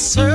Sir